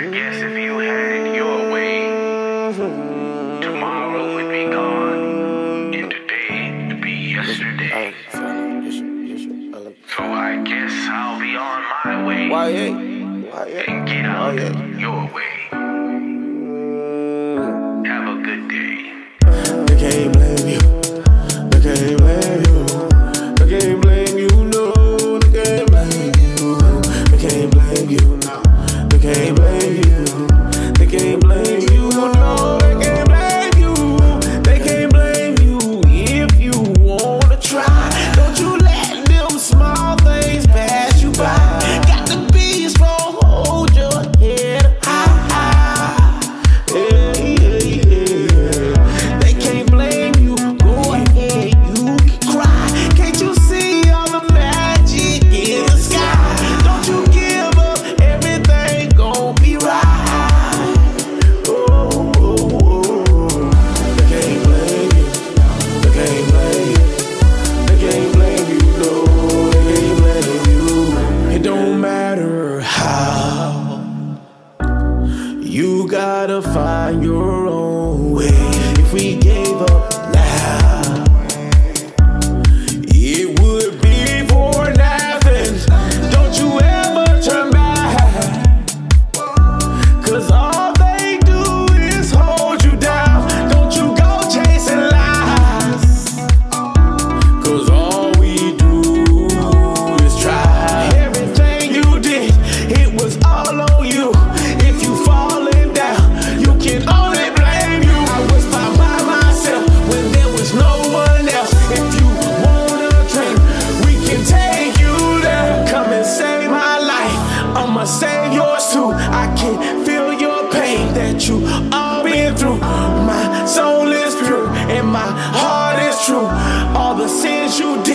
I guess if you had your way, tomorrow would be gone, and today would be yesterday. So I guess I'll be on my way and get out your way. It don't matter how. You gotta find your own way. If we gave up that you all been through. My soul is pure and my heart is true. All the sins you did.